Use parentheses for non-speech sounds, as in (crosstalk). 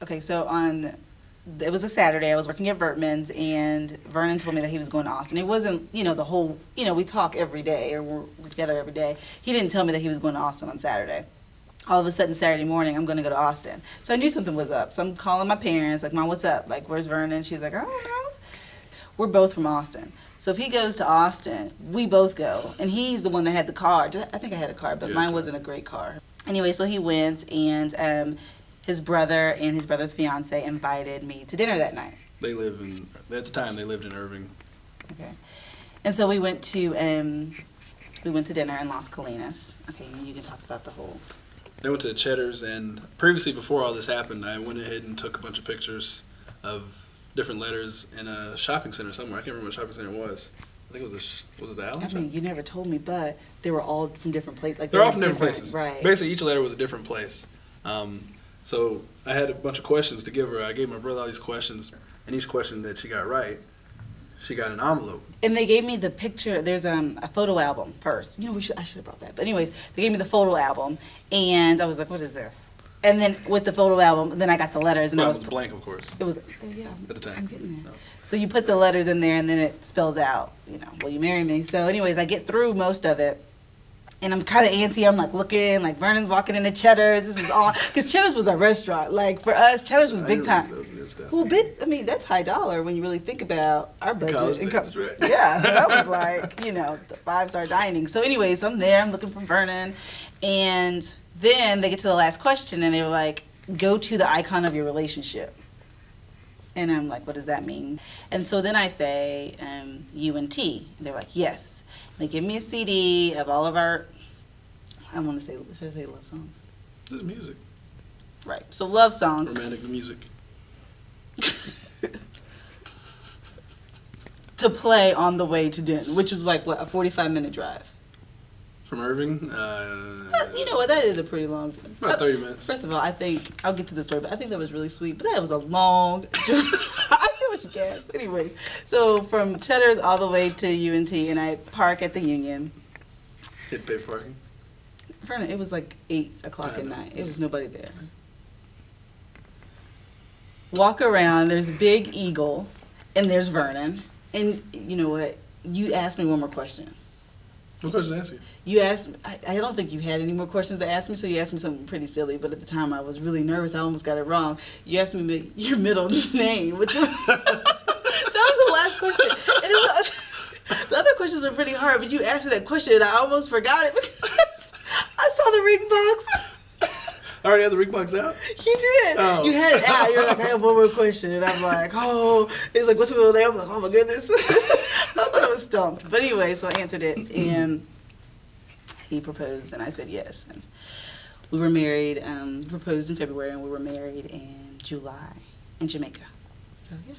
Okay, so on, it was a Saturday, I was working at Vertman's, and Vernon told me that he was going to Austin. It wasn't, you know, the whole, you know, we talk every day, or we're we're together every day. He didn't tell me that he was going to Austin on Saturday. All of a sudden, Saturday morning, I'm going to go to Austin. So I knew something was up. So I'm calling my parents, like, Mom, what's up? Like, where's Vernon? She's like, I don't know. We're both from Austin. So if he goes to Austin, we both go. And he's the one that had the car. I I think I had a car, but Yeah, mine wasn't a great car. Anyway, so he went, and um, his brother and his brother's fiance invited me to dinner that night. They live in at the time they lived in Irving. Okay. And so we went to um, we went to dinner in Las Colinas. Okay, and you can talk about the whole. They went to Cheddar's, and previously, before all this happened, I went ahead and took a bunch of pictures of different letters in a shopping center somewhere. I can't remember what shopping center it was. I think it was a was it the Allen? I shop? mean, you never told me, but they were all from different places. Like they They're all from different places. right? Basically, each letter was a different place. Um, so I had a bunch of questions to give her. I gave my brother all these questions, and each question that she got right, she got an envelope. And they gave me the picture. There's um, a photo album first. You know, we should I should have brought that. But anyways, they gave me the photo album, and I was like, "What is this?" And then with the photo album, then I got the letters, and Well, I it was was blank, of course. It was, oh yeah, At the time. I'm getting there. No. So you put the letters in there and then it spells out, you know, will you marry me? So anyways, I get through most of it. And I'm kind of antsy. I'm like looking, like Vernon's walking into Cheddar's. This is all, because Cheddar's was a restaurant. Like for us, Cheddar's was I big time. realize that was good stuff. Well, big, I mean, that's high dollar when you really think about our budget. College and days, right. (laughs) Yeah, so that was like, you know, the five star dining. So, anyways, I'm there, I'm looking for Vernon. And then they get to the last question and they were like, go to the icon of your relationship. And I'm like, what does that mean? And so then I say, um, U and T. They're like, yes. They give me a CD of all of our, I want to say, should I say love songs? This is music, Right. So love songs. romantic music. (laughs) to play on the way to Denton, which was like what a forty-five minute drive. From Irving, uh, Uh, you know what? That is a pretty long. about 30 minutes. First of all, I think I'll get to the story, but I think that was really sweet. But that was a long. (laughs) (laughs) I get what you guess. Anyways, so from Cheddar's all the way to UNT, and I park at the Union. Hit pay parking. Vernon, it was like eight o'clock at night. It was nobody there. Walk around. There's big eagle, and there's Vernon. And you know what? You asked me one more question. What question ask you? You asked. I, I don't think you had any more questions to ask me, so you asked me something pretty silly. But at the time, I was really nervous. I almost got it wrong. You asked me your middle (laughs) name, which was, (laughs) that was the last question. And it was, the other questions were pretty hard, but you asked me that question, and I almost forgot it because (laughs) I saw the ring box. I already had the ring box out. You did. Oh. You had it out. You're like, I have one more question, and I'm like, oh. He's like, what's the middle name? I'm like, oh my goodness. Was stumped. But anyway, so I answered it, and he proposed, and I said yes. And we were married. Um, proposed in February, and we were married in July in Jamaica. So yeah.